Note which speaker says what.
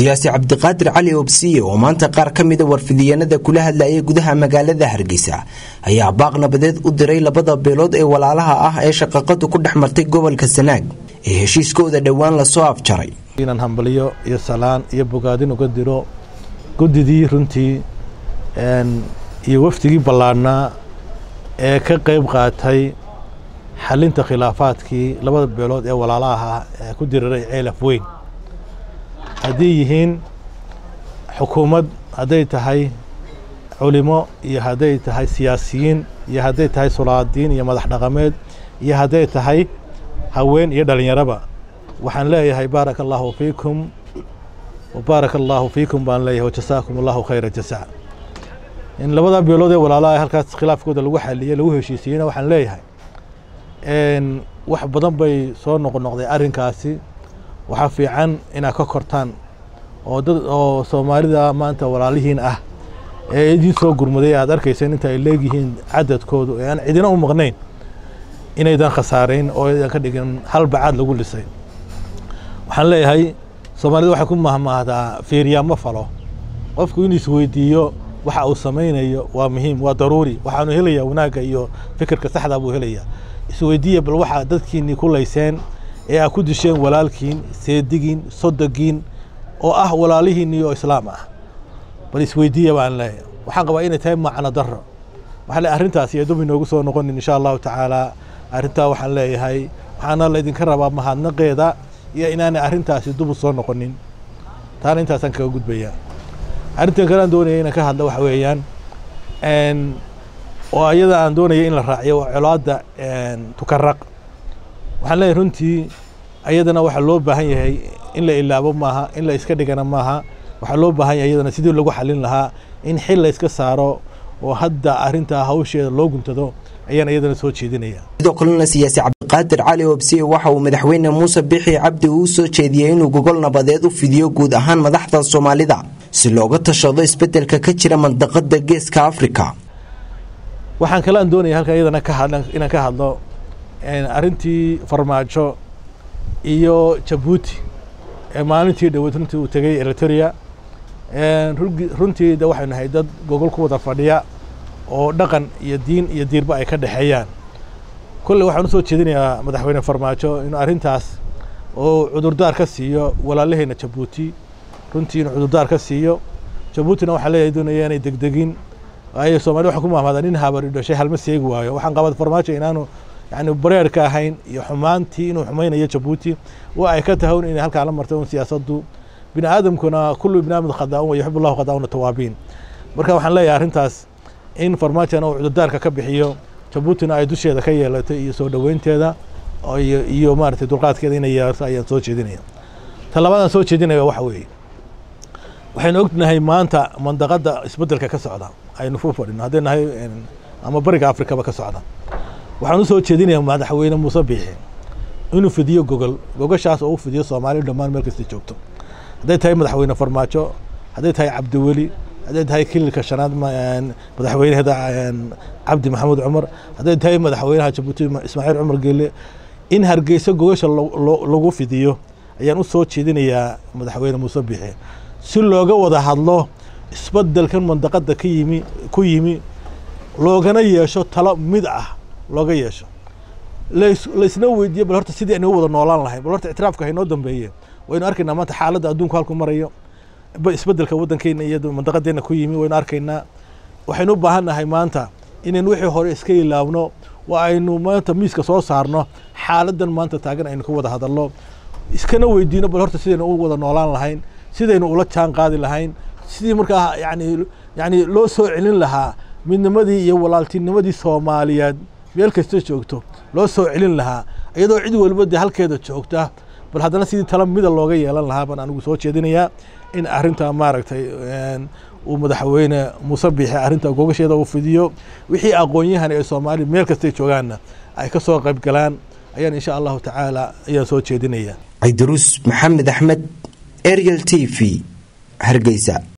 Speaker 1: siyaasi cabdiqaadir cali obsiye oo maanta qaar ka mida warfidiyeenada kula hadlayay gudaha magaalada hargeysa ayaa baaq nabadeed u diray labada beelood ee walaalaha ah ee shaqaqadu ku dhex martay gobolka sanaag ee heshiiskooda dhowaan la soo afjaray.
Speaker 2: Inaan hambaliyo iyo salaan iyo bogaadin uga diro guddidii runtii iyo wafdigii ballaadhnaa ee ka qayb qaatay xalinta khilaafaadkii labada beelood ee walaalaha ah ee ku diriray ceelaf weyn haddii yihiin xukuumad hadday tahay culimo iyo hadday tahay siyaasiyiin iyo hadday tahay sulaadiin iyo madax dhaqameed iyo hadday tahay haween iyo dhallinyaraba waxaan leeyahay baaraka allaahu fiikum wabaaraka allaahu fiikum baan leeyahay wajasaakum allahu khayra jasaa in labada beelood ee walaalaha halkaas khilaafkooda lagu xaliyey lagu heshiisiiyeyna waxaan leeyahay wax badan bay soo noqnoqday arrinkaasi waxaa fiican inaad ka kortaan oo dad oo soomaalida maanta walaalihiin ah ee idiin soo gurmaday aad arkayseen inta ay leegyihiin cadadkoodu. Ee aan cidina u maqnayn inaydan khasaarayn oo aydan ka dhigin hal bacaad lagu dhisay waxaan leeyahay soomaalida waxay ku mahmaahdaa fiiriyaa ma falo. Qofku inuu isweydiiyo waxa uu samaynayo waa muhiim waa daruuri. Waxaanu helayaa wanaagga iyo fikirka saxdaa buu helayaa. Isweydiiya bal waxaa dadkiinnii ku layseen ee aad ku disheen walaalkiin seedigiin sodogiin oo ah walaalihiinni oo islaam ah. Bal isweydiiya baan leeyahay. Waxaan qabaa inay tahay macno daro waxaa le arrintaas iyo dub inoogu soo noqonin insha allahu tacaala arrintaa waxaan leeyahay waxaana laydinka rabaa mahadnaqeeda iyo inaanay arrintaasi dubu soo noqonin. Taana intaasaan kaga gudbayaa. Arrintan kale aan doonaya inaan ka hadlo waxa weeyaan oo ayada aan doonaya in la raaciyo colaadda tukaraq waxaan leeyahay runtii ayadana waxaa loo baahan yahay in la ilaabo maaha in la iska dhigana maaha. Waxaa loo baahan yahay ayadana sidii lagu xalin lahaa in xil la iska saaro oo hadda arrintaa hawsheeda loo guntado ayaan iyadana soo jeedinaya.
Speaker 1: Sidoo kalena siyaasi cabdiqaadir cali obsiye waxa uu madaxweyne muuse bixi cabdi uu soo jeediyey inuu gogol nabadeed u fidiyo guud ahaan madaxda soomaalida si looga tashado isbeddelka ka jira mandaqada geeska afrika.
Speaker 2: Waxaan kale aan doonaya halkan iyadana inaan ka hadlo arrintii farmaajo iyo jabuuti ee maalintii dhoweyd runtii uu tegey eritoria runtii de waxaynu nahay dad gogol ku wada fadhiya oo dhaqan iyo diin iyo diirba ay ka dhexeeyaan. Kolley waxaan u soo jeedinayaa madaxweyne farmaajo inuu arrintaas oo cudurdaar ka siiyo walaalaheena jabuuti runtii inuu cudurdaar ka siiyo. Jabuutina waxaa leeyahay doonaya inay degdegin. Ay soomaalida waxay ku mahmaadaan nin habari dhashay halma seegi waayo. Waxaan qabaa farmaajo inaanu yani bareerka ahayn iyo xumaantii inuu xumaynayo jabuuti waa ay ka tahawn inay halkaa la martay un siyaasaddu bini aadamkuna kullu bini aadam khadaaun wa yuxib allahu khadaauna tawaabiin marka waxaan leeyahay arrintaas in farmaajona uu cudurdaarka ka bixiyo jabuutina ay dusheeda ka yeelatay iyo soo dhoweynteeda iyo maaragtay dulqaadkeeda inay yeelato ayaan soo jeedinaya. Ta soo jeedinaya waxa weeye. Waxaynu ognahay maanta mandaqada isbeddelka ka socda aynu fu fadhino. Hadday nahay ama bariga afrikaba ka socda waxaan u soo jeedinayaa madaxweyne muuse biixi inuu fidiyo gogol gogoshaas oo u fidiyo soomaaliya dhammaan meel kasta joogto. Hadday tahay madaxweyne farmaajo hadday tahay cabdiweli hadday tahay kililka shanaad madaxweyneheeda cabdi maxamuud cumar hadday tahay madaxweynaha jabuuti ismaaciil cumar geele in hargeysa gogosha lagu fidiyo ayaan u soo jeedinayaa madaxweyne muuse biixi si looga wada hadlo isbeddelkan mandaqada ka yimi ku yimi loogana yeesho talo mid ah looga yeesho. Laysna weydiiye bal horta sidii aynu u wada noolaan lahayn. Bal horta ictiraafka haynoo dambeeye waynu arkaynaa maanta xaaladda adduunku halku marayo isbeddelka waddankeena iyo mandaqadeena ku yimi waynu arkaynaa. Waxaynu u baahan nahay maanta inaynu wixii hore iska ilaabno waa aynu maanta miiska soo saarno xaaladdan maanta taagan aynu ka wada hadalno. Iskana weydiino bal horta sidaynu u wada noolaan lahayn sidaynu ula jaan qaadi lahayn sidii markaa yani yani loo soo celin lahaa midnimadii iyo walaaltinimadii soomaaliyeed meel kasta joogto loo soo celin lahaa iyadoo cid walba dee halkeeda joogta bal haddana sidii tala mida looga yeelan lahaa baan anigu soo jeedinayaa in arrintaa maaragtay uu madaxweyne muuse biixi arrintaa gogasheeda uu fidiyo wixii aqoon-yahan ee soomaaliya meel kastay joogaanna ay ka soo qayb galaan ayaan insha allahu tacaala ayaan soo jeedinaya
Speaker 1: ciidaruus maxamed axmed ariel t v hargeysa